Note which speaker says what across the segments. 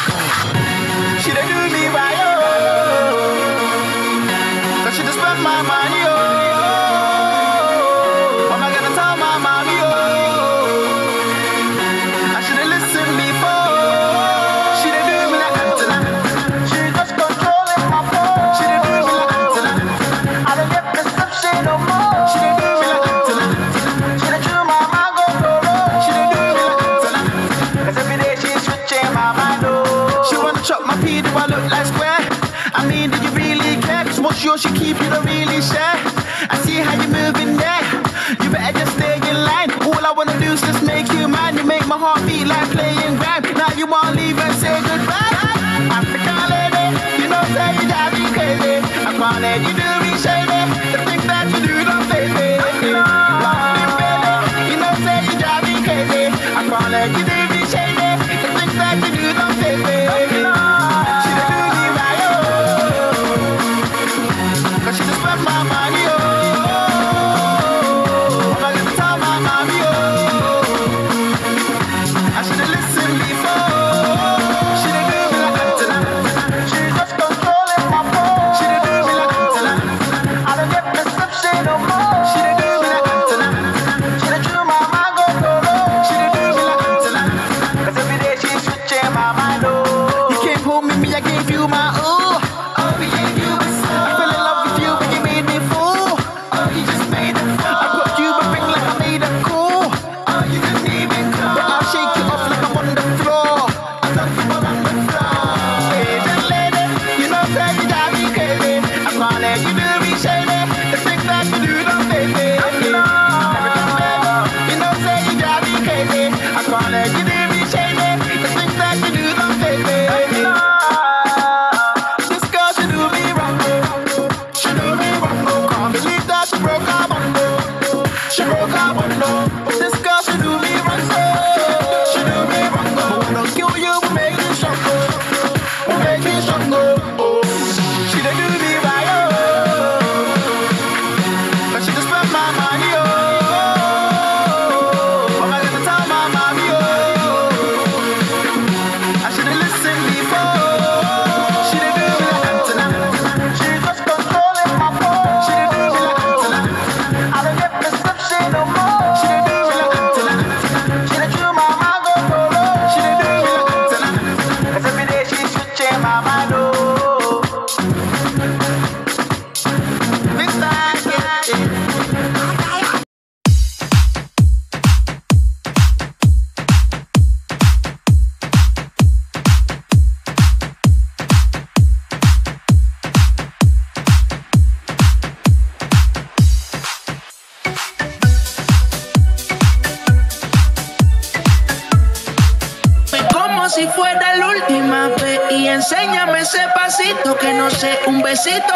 Speaker 1: going. Yours, you keep, you don't really share. I see how you're moving there. You better just stay in line. All I wanna do is just make you mine. You make my heart beat like playing grime. Now you wanna leave and say goodbye. African lady, you know, say you drive me crazy. I can't let you do me shady. My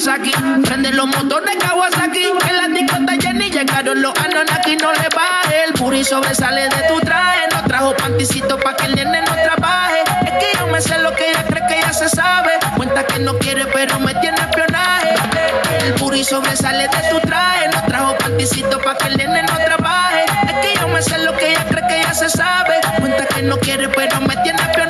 Speaker 2: Como Saki Saki. Prende los motores Kawasaki, en la discota Jenny llegaron los Anonaki, no le baje. El puri sobresale de tu traje, no trajo panticito pa' que el nene no trabaje. Es que yo me sé lo que ella cree que ya se sabe. Cuenta que no quiere, pero me tiene espionaje. El puri sobresale de tu traje, no trajo panticito pa' que el nene no trabaje. Es que yo me sé lo que ella cree que ya se sabe. Cuenta que no quiere, pero me tiene espionaje.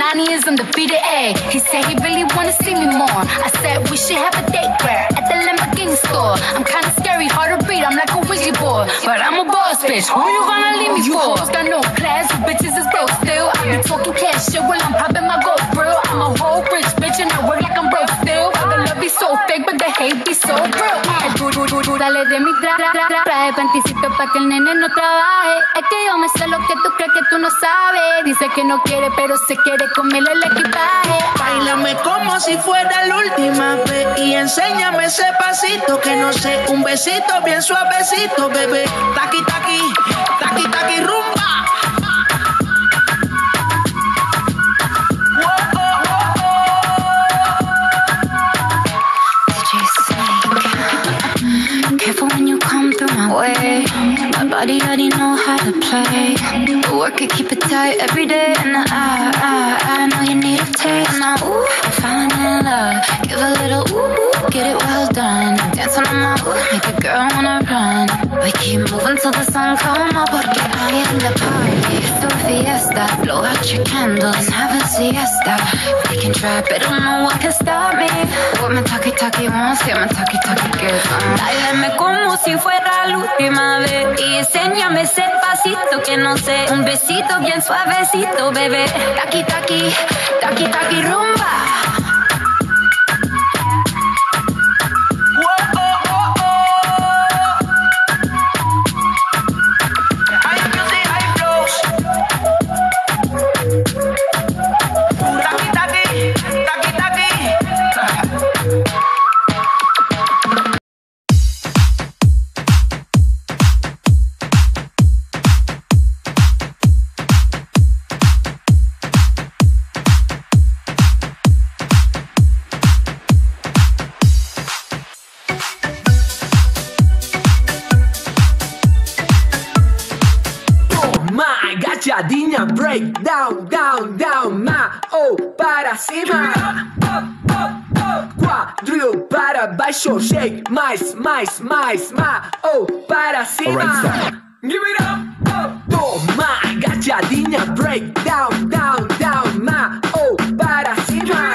Speaker 3: 90s on the BDA. He said he really wanna see me more. I said we should have a date where at the Lamborghini store. I'm kinda scary, hard to read, I'm like a Ouija board. But I'm a boss, bitch. Who you gonna leave me you for? Got no class, bitches is broke still. I be talking cash shit while I'm popping my gold grill. I'm a whole rich bitch and I work like I'm broke still. The love be so fake, but the hate be so real. Dale de mi tra tra tra traje panticito pa' que el nene no trabaje. Es que yo me sé lo que tú crees que tú no sabes. Dice que no quiere, pero se quiere comerle el equipaje.
Speaker 2: Bailame como si fuera la última vez y enséñame ese pasito que no sé, un besito bien suavecito, bebé. Taqui taqui, taqui taqui rumba.
Speaker 3: Body already know how to play. But work it, keep it tight every day. And I, I, I know you need a taste. Now, ooh, I'm falling in love. Give a little ooh, get it well done. Dance on my ooh, make a girl wanna run. We keep moving till the sun come up. Porque I am the party. It's a fiesta. Blow out your candles, have a siesta. We can try, but don't know what can stop me. What my talkie talkie wants, get my talkie talkie gives. Dáleme como si fuera la última vez. Y enséñame ese pasito que no sé. Un besito bien suavecito, bebé. Taki taki, taki taki rumba.
Speaker 4: Para cima. Quadril para baixo, shake, mais, mais, mais, ma, oh, para cima. Give it up. Toma, agachadinha, break down, down, down, ma, oh, para cima.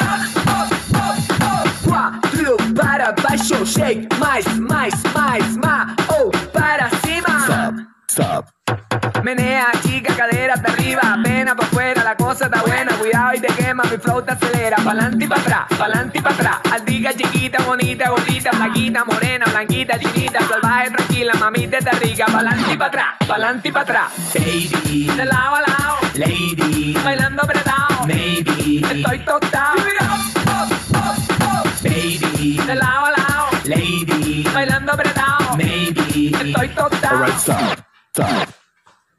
Speaker 4: Quadril para baixo, shake, mais, mais, mais, ma, oh, para cima.
Speaker 5: Stop.
Speaker 4: Menea, chica, cadera hasta arriba, cosa está buena, cuidado y te quema, mi flow te acelera, pa'lante y pa' atrás, pa'lante y pa' atrás, aldiga chiquita, bonita, gordita, flaquita, morena, blanquita, chinita, salvaje, tranquila, mamita está rica, pa'lante y pa' atrás, pa'lante y pa' atrás, baby, de lado a lado, lady, bailando apretado, maybe, estoy tostado, baby, de lado a lado, lady, bailando apretado, maybe, estoy tostado.
Speaker 5: Alright, stop. Stop.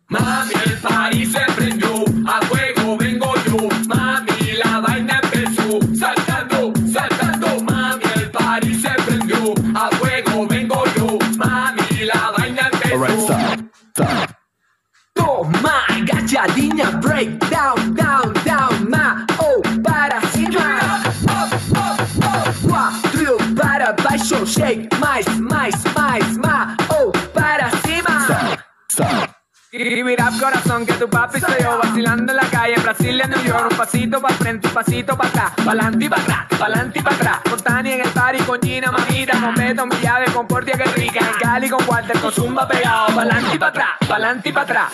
Speaker 4: Mami, agachadinha, break down, down, down, ma, oh, para cima. Quadril para baixo, shake, mais, mais, mais, ma, oh, para cima.
Speaker 5: Stop. Stop.
Speaker 4: Give it up, corazón, que tu papi soy yo. Vacilando en la calle, en Brasil en New York. Un pasito para frente, un pasito para atrás. Pa'lante y para atrás, pa'lante y para atrás. Con Tani en el party, con Gina, mamita. Con Beto, mi llave, con Portia, que rica. En Cali, con Walter, con Zumba pegado. Pa'lante y para atrás, pa'lante y para atrás.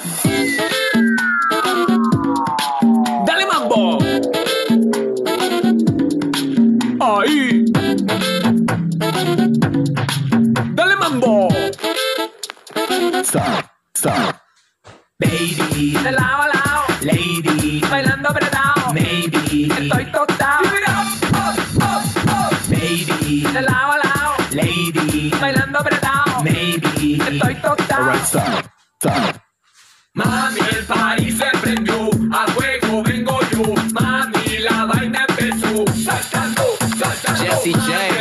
Speaker 4: Dale mambo. Ahí. Dale mambo.
Speaker 5: Stop. Stop.
Speaker 4: Baby, de lado a lado, lady, bailando apretado, maybe, estoy tostado. Baby, de lado a lado, lady, bailando apretado, maybe, estoy tostado.
Speaker 5: Alright, stop. Stop.
Speaker 4: Mami, el party se prendió, a fuego vengo yo. Mami, la vaina empezó, saltando, saltando.
Speaker 6: Jesse J.